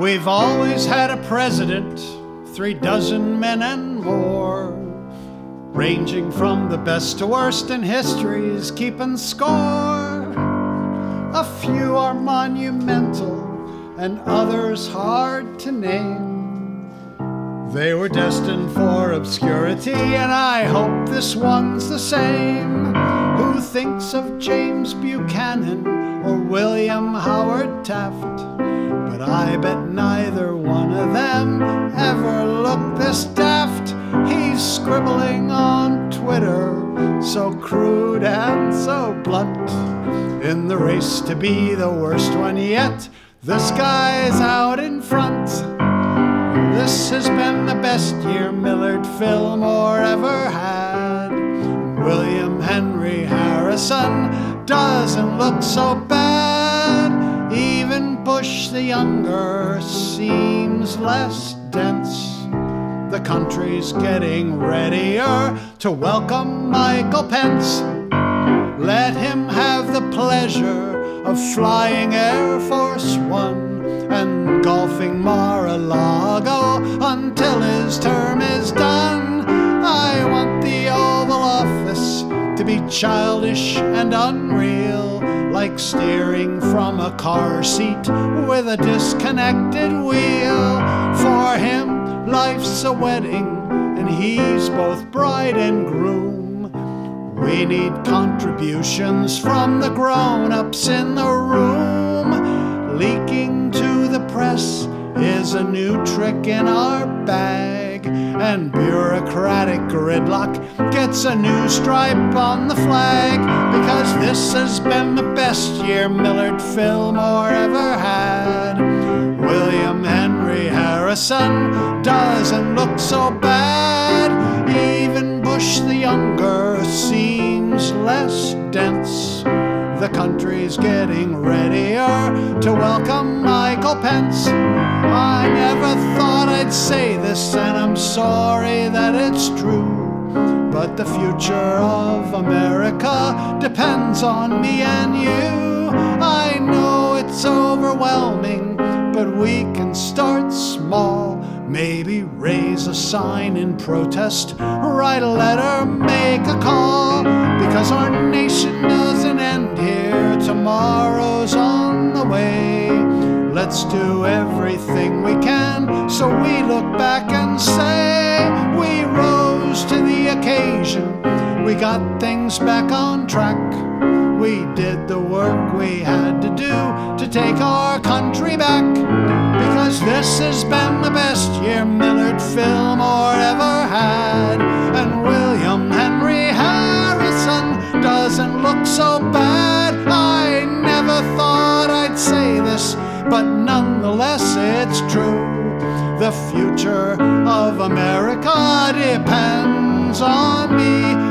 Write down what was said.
We've always had a president, three dozen men and more, ranging from the best to worst in history's keeping score. A few are monumental and others hard to name. They were destined for obscurity, and I hope this one's the same. Who thinks of James Buchanan or William Howard Taft? But I bet neither one of them ever looked this daft. He's scribbling on Twitter, so crude and so blunt. In the race to be the worst one yet, this guy's out in front. This has been the best year Millard Fillmore ever had. William Henry Harrison doesn't look so bad. Bush the younger seems less dense. The country's getting readier to welcome Michael Pence. Let him have the pleasure of flying Air Force One and golfing Mar-a-Lago until his term is done. To be childish and unreal, like steering from a car seat with a disconnected wheel. For him, life's a wedding, and he's both bride and groom. We need contributions from the grown ups in the room. Leaking to the press is a new trick in our bag, and bureaucratic gridlock gets a new stripe on the flag because this has been the best year Millard Fillmore ever had. William Henry Harrison doesn't look so bad. Even Bush the younger seems less dense. The country's getting readier to welcome Michael Pence. I never thought I'd say this, and I'm sorry that it's true. But the future of America depends on me and you. I know it's overwhelming, but we can start small. Maybe raise a sign in protest, write a letter, make a call. Because our nation doesn't end here, tomorrow's on the way. Let's do everything we can so we look back and say we rose to the occasion. We got things back on track. We did the work we had to do to take our country back. Because this has been the best year Millard Fillmore ever had. Future of America depends on me